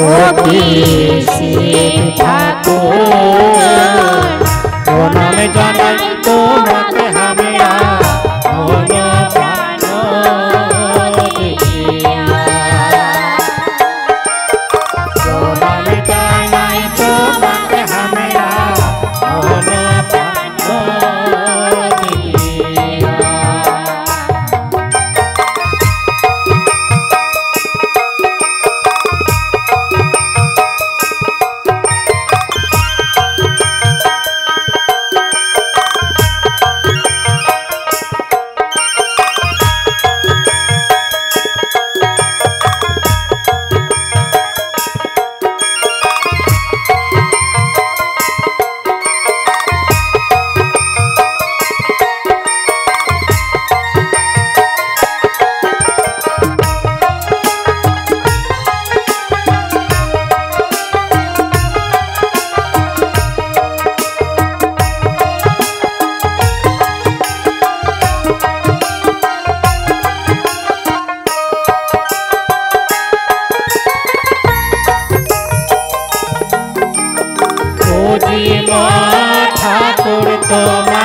我必洗 বুঝিব ঠাকুর তোমার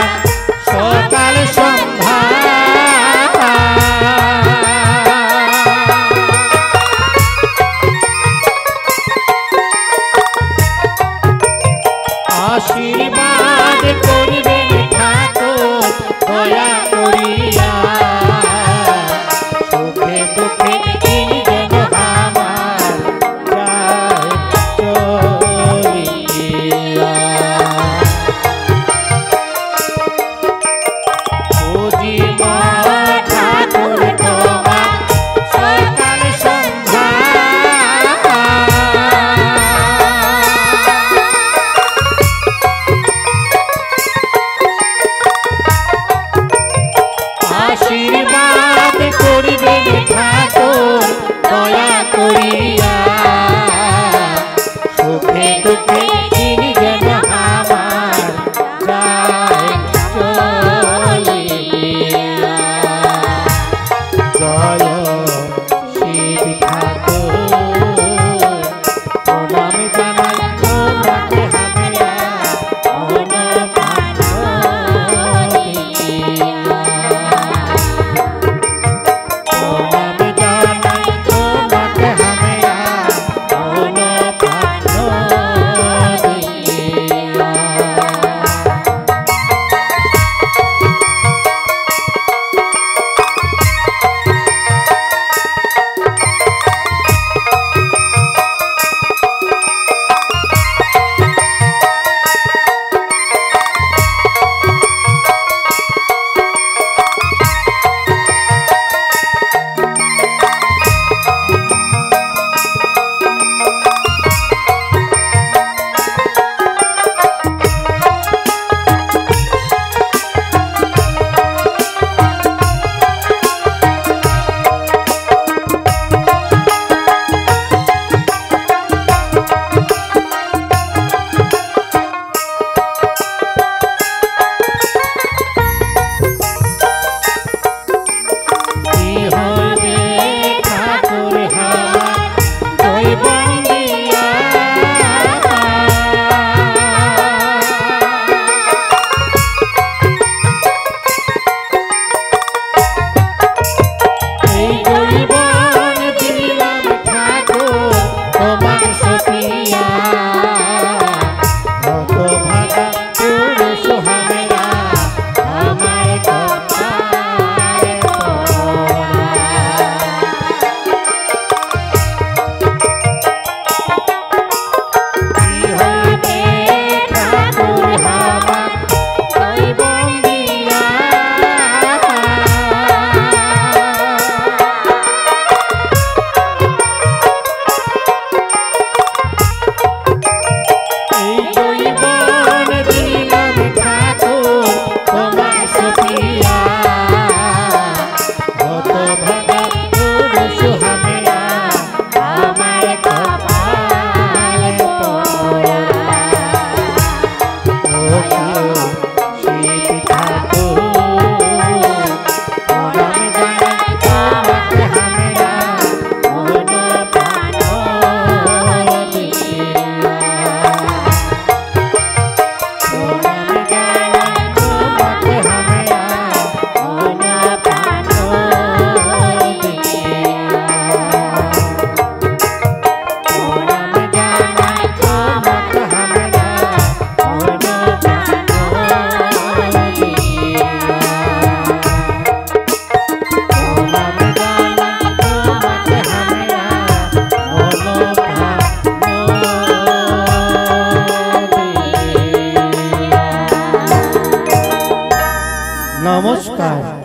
now.